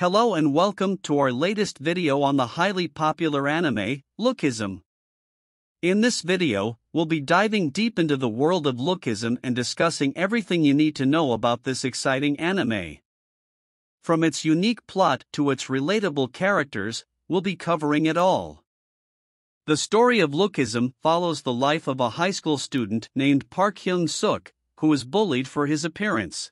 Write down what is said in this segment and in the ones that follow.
Hello and welcome to our latest video on the highly popular anime, Lookism. In this video, we'll be diving deep into the world of Lookism and discussing everything you need to know about this exciting anime. From its unique plot to its relatable characters, we'll be covering it all. The story of Lookism follows the life of a high school student named Park Hyung Suk, who is bullied for his appearance.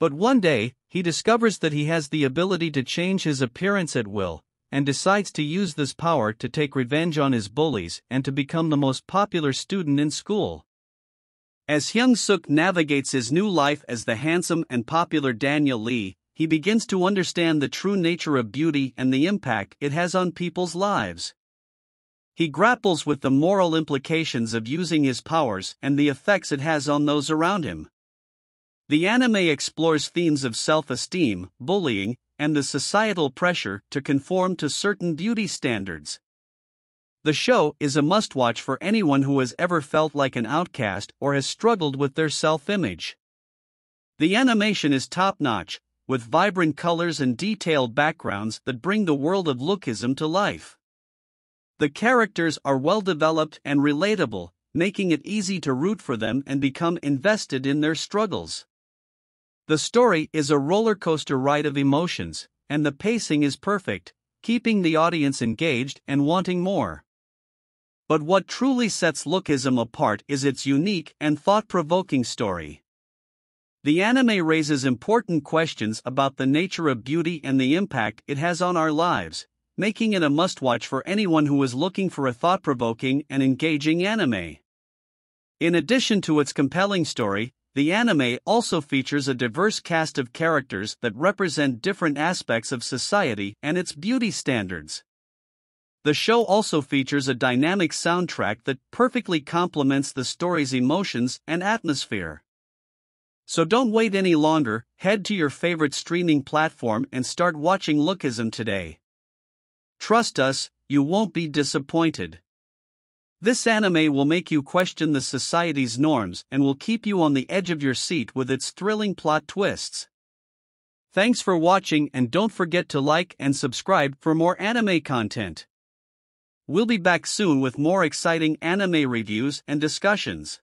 But one day, he discovers that he has the ability to change his appearance at will, and decides to use this power to take revenge on his bullies and to become the most popular student in school. As Hyung Suk navigates his new life as the handsome and popular Daniel Lee, he begins to understand the true nature of beauty and the impact it has on people's lives. He grapples with the moral implications of using his powers and the effects it has on those around him. The anime explores themes of self esteem, bullying, and the societal pressure to conform to certain beauty standards. The show is a must watch for anyone who has ever felt like an outcast or has struggled with their self image. The animation is top notch, with vibrant colors and detailed backgrounds that bring the world of lookism to life. The characters are well developed and relatable, making it easy to root for them and become invested in their struggles. The story is a roller coaster ride of emotions, and the pacing is perfect, keeping the audience engaged and wanting more. But what truly sets Lookism apart is its unique and thought provoking story. The anime raises important questions about the nature of beauty and the impact it has on our lives, making it a must watch for anyone who is looking for a thought provoking and engaging anime. In addition to its compelling story, the anime also features a diverse cast of characters that represent different aspects of society and its beauty standards. The show also features a dynamic soundtrack that perfectly complements the story's emotions and atmosphere. So don't wait any longer, head to your favorite streaming platform and start watching Lookism today. Trust us, you won't be disappointed. This anime will make you question the society's norms and will keep you on the edge of your seat with its thrilling plot twists. Thanks for watching and don't forget to like and subscribe for more anime content. We'll be back soon with more exciting anime reviews and discussions.